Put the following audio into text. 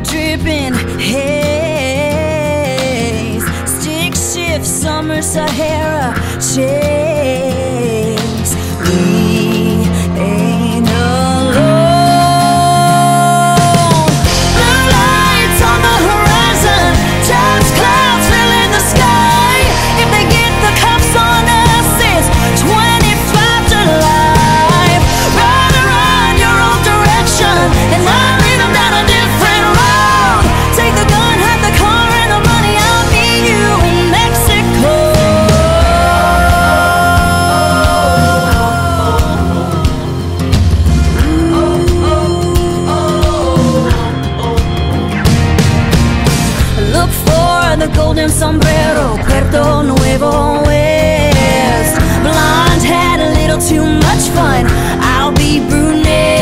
dripping haze. Stick shift, summer Sahara chase. look for the golden sombrero, Puerto Nuevo West. Blonde had a little too much fun. I'll be brunette.